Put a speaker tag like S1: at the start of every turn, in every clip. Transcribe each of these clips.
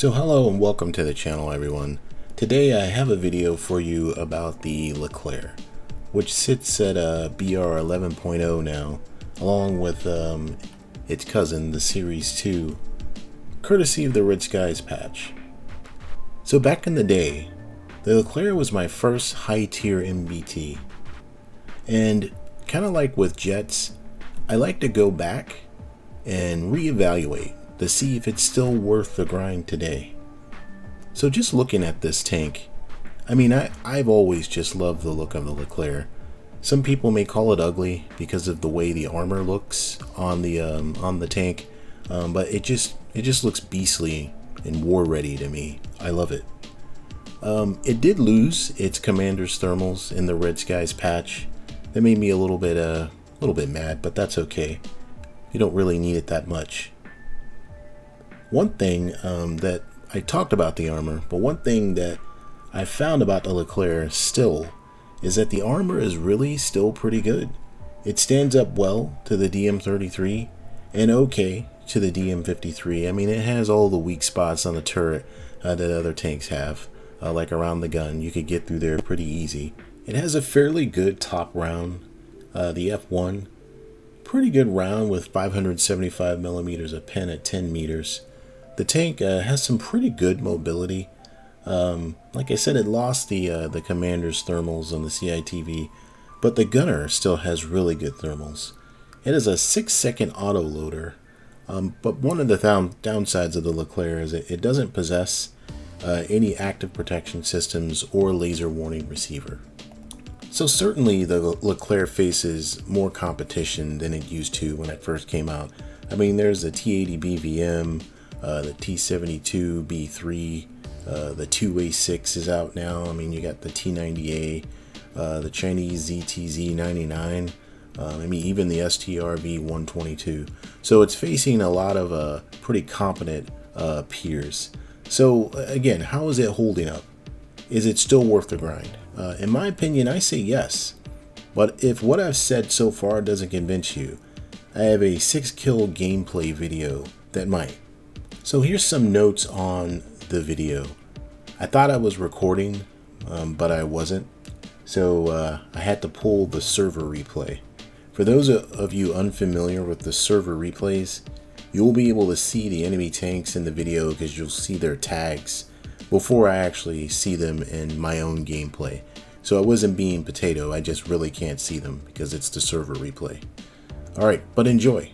S1: So hello and welcome to the channel everyone. Today I have a video for you about the Leclerc, which sits at a BR 11.0 now, along with um, its cousin, the Series 2, courtesy of the Red Skies patch. So back in the day, the Leclerc was my first high tier MBT. And kind of like with jets, I like to go back and reevaluate to see if it's still worth the grind today. So just looking at this tank, I mean, I, I've always just loved the look of the Leclerc. Some people may call it ugly because of the way the armor looks on the um, on the tank, um, but it just it just looks beastly and war ready to me. I love it. Um, it did lose its commander's thermals in the Red Skies patch. That made me a little bit uh, a little bit mad, but that's okay. You don't really need it that much. One thing um, that I talked about the armor, but one thing that I found about the Leclerc still is that the armor is really still pretty good. It stands up well to the DM33 and okay to the DM53. I mean, it has all the weak spots on the turret uh, that other tanks have, uh, like around the gun. You could get through there pretty easy. It has a fairly good top round. Uh, the F1, pretty good round with 575 millimeters of pen at 10 meters. The tank uh, has some pretty good mobility. Um, like I said, it lost the uh, the commander's thermals on the CITV, but the gunner still has really good thermals. It is a six second auto loader, um, but one of the down downsides of the Leclerc is it, it doesn't possess uh, any active protection systems or laser warning receiver. So certainly the Leclerc faces more competition than it used to when it first came out. I mean, there's the T80B VM, uh, the T72B3, uh, the 2A6 is out now. I mean, you got the T90A, uh, the Chinese ZTZ99. Um, I mean, even the STRV 122. So it's facing a lot of uh, pretty competent uh, peers. So again, how is it holding up? Is it still worth the grind? Uh, in my opinion, I say yes. But if what I've said so far doesn't convince you, I have a 6 kill gameplay video that might. So here's some notes on the video. I thought I was recording, um, but I wasn't. So uh, I had to pull the server replay. For those of you unfamiliar with the server replays, you'll be able to see the enemy tanks in the video because you'll see their tags before I actually see them in my own gameplay. So I wasn't being potato, I just really can't see them because it's the server replay. Alright, but enjoy.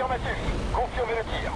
S1: Affirmatif. Confirmez le tir.